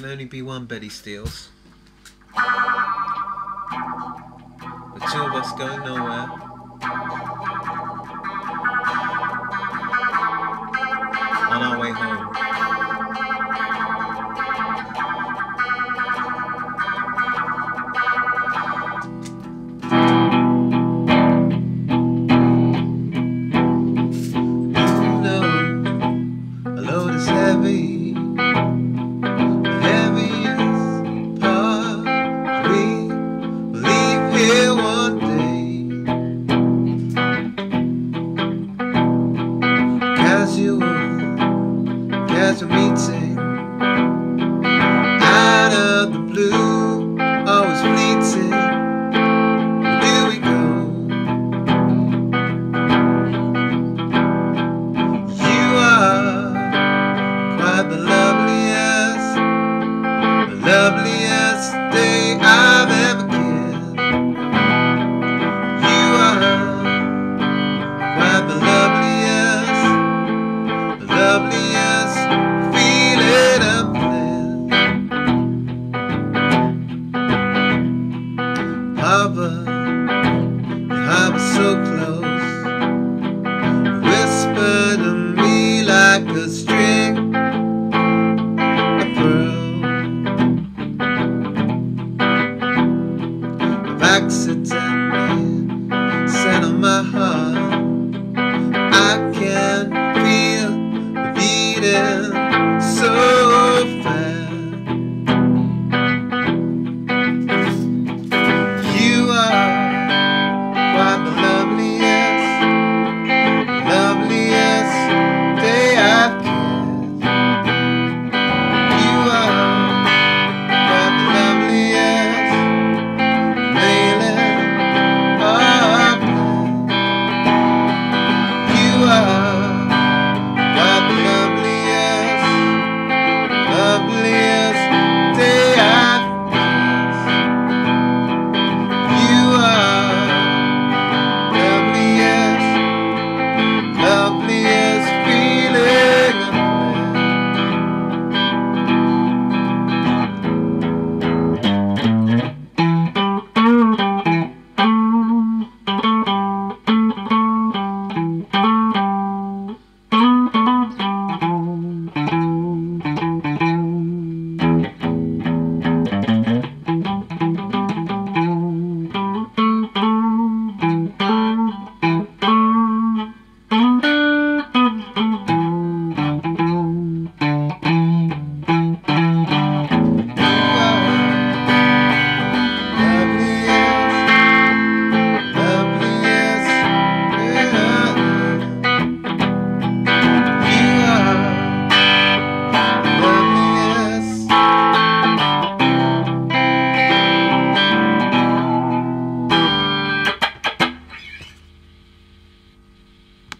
can only be one Betty Steeles. The two of us going nowhere. Day. Casual, casual meeting. Harbor, harbor so close. Whisper to me like a string of pearl. I've accidentally set on my heart. I